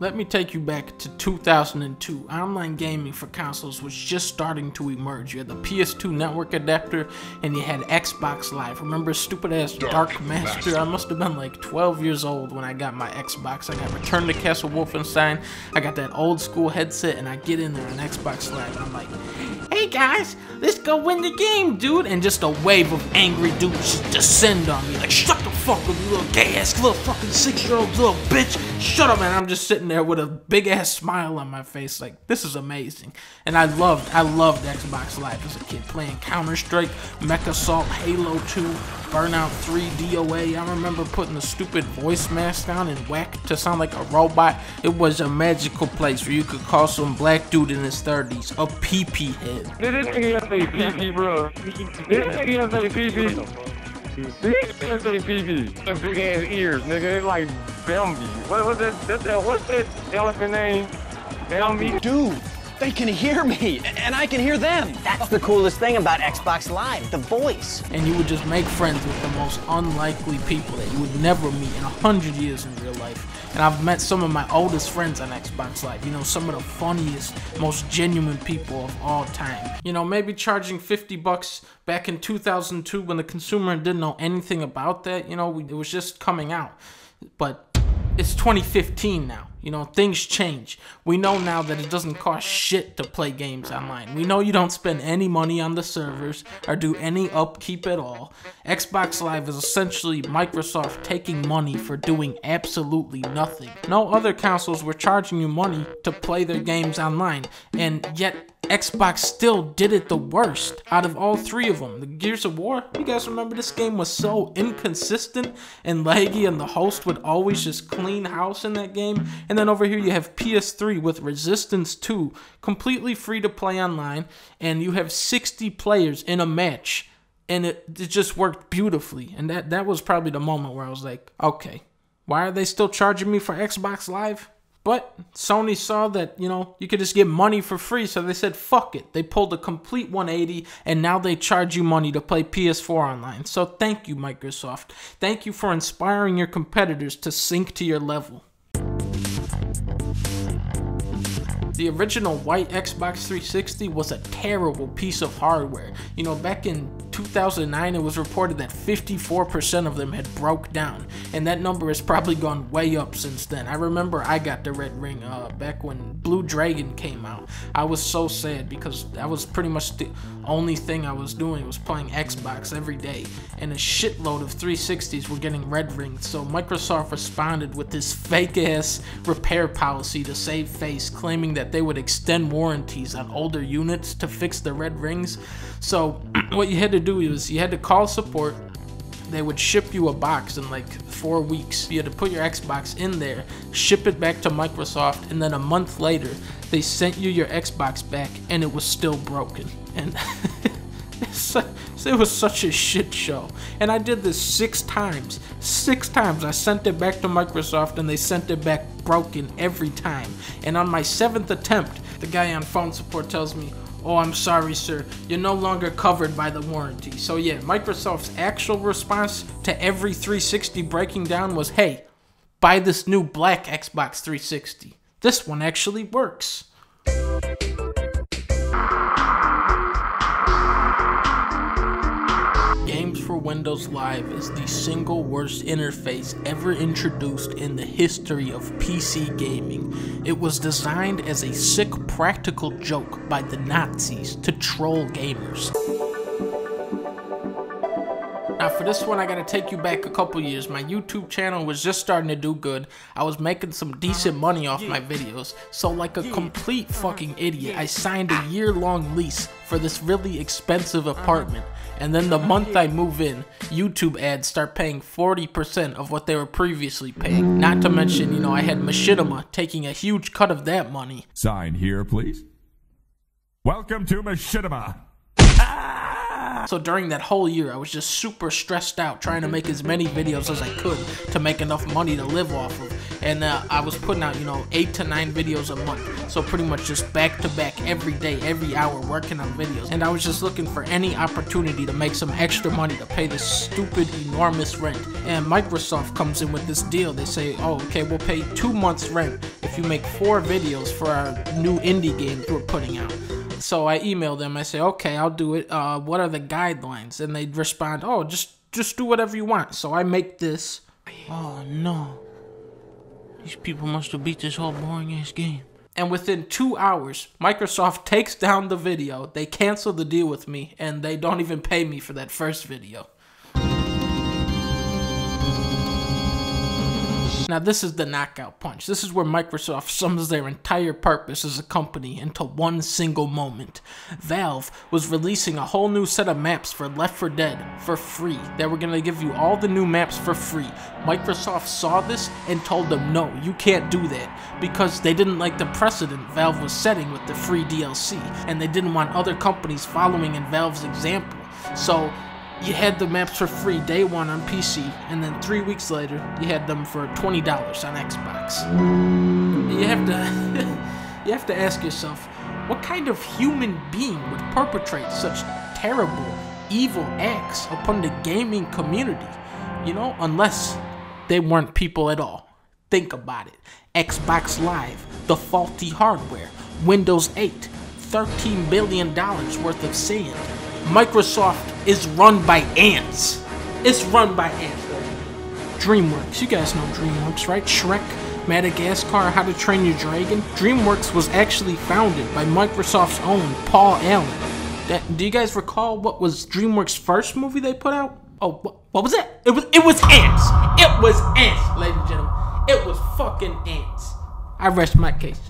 Let me take you back to 2002. Online gaming for consoles was just starting to emerge. You had the PS2 network adapter and you had Xbox Live. Remember stupid ass Dark, Dark Master? Master? I must have been like 12 years old when I got my Xbox. I got Return to Castle Wolfenstein. I got that old school headset and I get in there on Xbox Live and I'm like, hey guys, let's go win the game, dude. And just a wave of angry dudes just descend on me like, shut the fuck up, you little gay ass little fucking six year old little bitch. Shut up, man. I'm just sitting there with a big ass smile on my face, like this is amazing. And I loved, I loved Xbox Live as a kid, playing Counter Strike, Mech Assault, Halo 2, Burnout 3, DOA. I remember putting the stupid voice mask on and whack to sound like a robot. It was a magical place where you could call some black dude in his 30s a PP head. This nigga say PP, bro. This nigga say PP. Big ass big ass ears, nigga. It's like Bambi. What was that, that, that? What's that elephant name? Bambi? Dude, they can hear me, and I can hear them. That's the coolest thing about Xbox Live, the voice. And you would just make friends with the most unlikely people that you would never meet in a hundred years in real life. And I've met some of my oldest friends on Xbox Live. You know, some of the funniest, most genuine people of all time. You know, maybe charging 50 bucks back in 2002 when the consumer didn't know anything about that, you know, it was just coming out. But it's 2015 now. You know, things change. We know now that it doesn't cost shit to play games online. We know you don't spend any money on the servers or do any upkeep at all. Xbox Live is essentially Microsoft taking money for doing absolutely nothing. No other consoles were charging you money to play their games online, and yet Xbox still did it the worst out of all three of them. The Gears of War, you guys remember this game was so inconsistent and laggy, and the host would always just clean house in that game. And then over here, you have PS3 with Resistance 2, completely free to play online, and you have 60 players in a match, and it, it just worked beautifully. And that, that was probably the moment where I was like, okay, why are they still charging me for Xbox Live? But Sony saw that, you know, you could just get money for free, so they said, fuck it. They pulled a complete 180, and now they charge you money to play PS4 online. So thank you, Microsoft. Thank you for inspiring your competitors to sink to your level. The original white Xbox 360 was a terrible piece of hardware. You know, back in 2009, it was reported that 54% of them had broke down, and that number has probably gone way up since then. I remember I got the Red Ring uh, back when Blue Dragon came out. I was so sad because that was pretty much the only thing I was doing was playing Xbox every day, and a shitload of 360s were getting Red Rings. So Microsoft responded with this fake ass repair policy to save face, claiming that that they would extend warranties on older units to fix the red rings. So what you had to do was you had to call support. They would ship you a box in like four weeks. You had to put your Xbox in there, ship it back to Microsoft, and then a month later, they sent you your Xbox back and it was still broken. And it was such a shit show. And I did this six times. Six times I sent it back to Microsoft and they sent it back broken every time. And on my seventh attempt, the guy on phone support tells me, Oh, I'm sorry, sir. You're no longer covered by the warranty. So, yeah, Microsoft's actual response to every 360 breaking down was hey, buy this new black Xbox 360. This one actually works. Windows Live is the single worst interface ever introduced in the history of PC gaming. It was designed as a sick practical joke by the Nazis to troll gamers. Now for this one, I gotta take you back a couple years. My YouTube channel was just starting to do good. I was making some decent money off my videos. So like a complete uh-huh. fucking idiot, I signed a year-long lease for this really expensive apartment. And then the month I move in, YouTube ads start paying 40% of what they were previously paying. Not to mention, you know, I had Machinima taking a huge cut of that money. Sign here, please. Welcome to Machinima. Ah! So during that whole year, I was just super stressed out trying to make as many videos as I could to make enough money to live off of. And uh, I was putting out, you know, eight to nine videos a month. So pretty much just back to back every day, every hour, working on videos. And I was just looking for any opportunity to make some extra money to pay this stupid, enormous rent. And Microsoft comes in with this deal. They say, oh, okay, we'll pay two months rent if you make four videos for our new indie games we're putting out. So I email them. I say, okay, I'll do it. Uh, what are the guidelines? And they respond, oh, just just do whatever you want. So I make this. Oh no. These people must have beat this whole boring ass game. And within two hours, Microsoft takes down the video. They cancel the deal with me, and they don't even pay me for that first video. Now, this is the knockout punch. This is where Microsoft sums their entire purpose as a company into one single moment. Valve was releasing a whole new set of maps for Left 4 Dead for free. They were going to give you all the new maps for free. Microsoft saw this and told them, no, you can't do that because they didn't like the precedent Valve was setting with the free DLC and they didn't want other companies following in Valve's example. So you had the maps for free day one on PC, and then three weeks later, you had them for twenty dollars on Xbox. You have to, you have to ask yourself, what kind of human being would perpetrate such terrible, evil acts upon the gaming community? You know, unless they weren't people at all. Think about it. Xbox Live, the faulty hardware, Windows 8, $13 billion worth of sand. Microsoft is run by ants. It's run by ants. DreamWorks, you guys know DreamWorks, right? Shrek, Madagascar, How to Train Your Dragon. DreamWorks was actually founded by Microsoft's own Paul Allen. That, do you guys recall what was DreamWorks' first movie they put out? Oh, what, what was it? It was it was ants. It was ants, ladies and gentlemen. It was fucking ants. I rest my case.